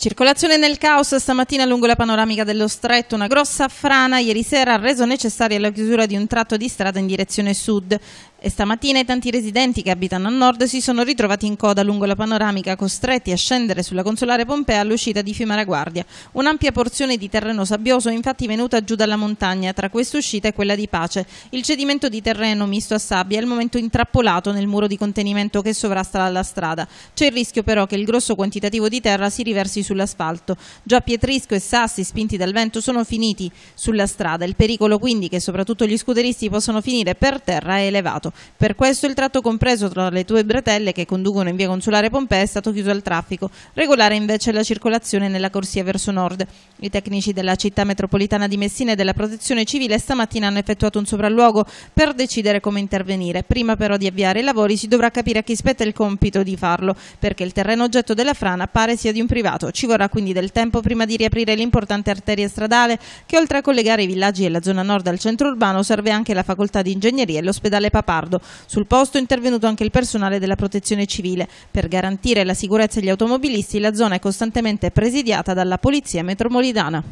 Circolazione nel caos stamattina lungo la panoramica dello stretto, una grossa frana. Ieri sera ha reso necessaria la chiusura di un tratto di strada in direzione sud e stamattina i tanti residenti che abitano a nord si sono ritrovati in coda lungo la panoramica costretti a scendere sulla consolare Pompea all'uscita di Fiumara Guardia. Un'ampia porzione di terreno sabbioso è infatti venuta giù dalla montagna, tra questa uscita e quella di Pace. Il cedimento di terreno misto a sabbia è al momento intrappolato nel muro di contenimento che sovrasta la strada. C'è il rischio però che il grosso quantitativo di terra si riversi sull'asfalto. Già Pietrisco e sassi spinti dal vento sono finiti sulla strada. Il pericolo quindi che soprattutto gli scooteristi possano finire per terra è elevato. Per questo il tratto compreso tra le due bretelle che conducono in via Consolare Pompea è stato chiuso al traffico. Regolare invece la circolazione nella corsia verso nord. I tecnici della città metropolitana di Messina e della protezione civile stamattina hanno effettuato un sopralluogo per decidere come intervenire. Prima però di avviare i lavori si dovrà capire a chi spetta il compito di farlo, perché il terreno oggetto della frana pare sia di un privato. Ci vorrà quindi del tempo prima di riaprire l'importante arteria stradale che oltre a collegare i villaggi e la zona nord al centro urbano serve anche la facoltà di ingegneria e l'ospedale Papardo. Sul posto è intervenuto anche il personale della protezione civile. Per garantire la sicurezza degli automobilisti la zona è costantemente presidiata dalla polizia metropolitana.